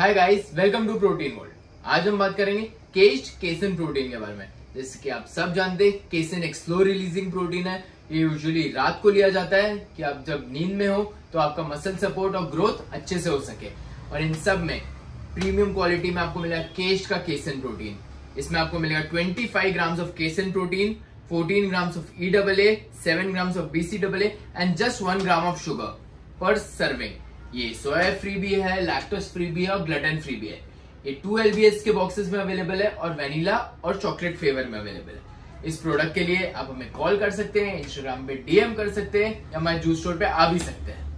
Hi guys welcome to protein world आज हम बात करेंगे केस्ट केसन प्रोटीन के बारे में। जैसे कि आप सब जानते हैं केसन एक स्लो रिलीजिंग प्रोटीन है। ये यूजुअली रात को लिया जाता है कि आप जब नींद में हो तो आपका मसल सपोर्ट और ग्रोथ अच्छे से हो सके। और इन सब में प्रीमियम क्वालिटी में आपको मिलेगा केस्ट का केसन प्रोटीन इसमें आपको मिलेगा 25 grams of casein protein 14 grams of E double A seven grams of BC double A and just one gram of sugar per serving ये सोया फ्री भी है लैक्टोस फ्री भी है और ग्लटन फ्री भी है। ये टू एलबीएस के बॉक्सेस में अवेलेबल है और वेनिला और चॉकलेट फ्लेवर में अवेलेबल है। इस प्रोडक्ट के लिए आप हमें कॉल कर सकते हैं इंस्टाग्राम पे डीएम कर सकते हैं या हमारे जूस स्टोर पे आ भी सकते हैं।